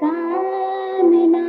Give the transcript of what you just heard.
कामना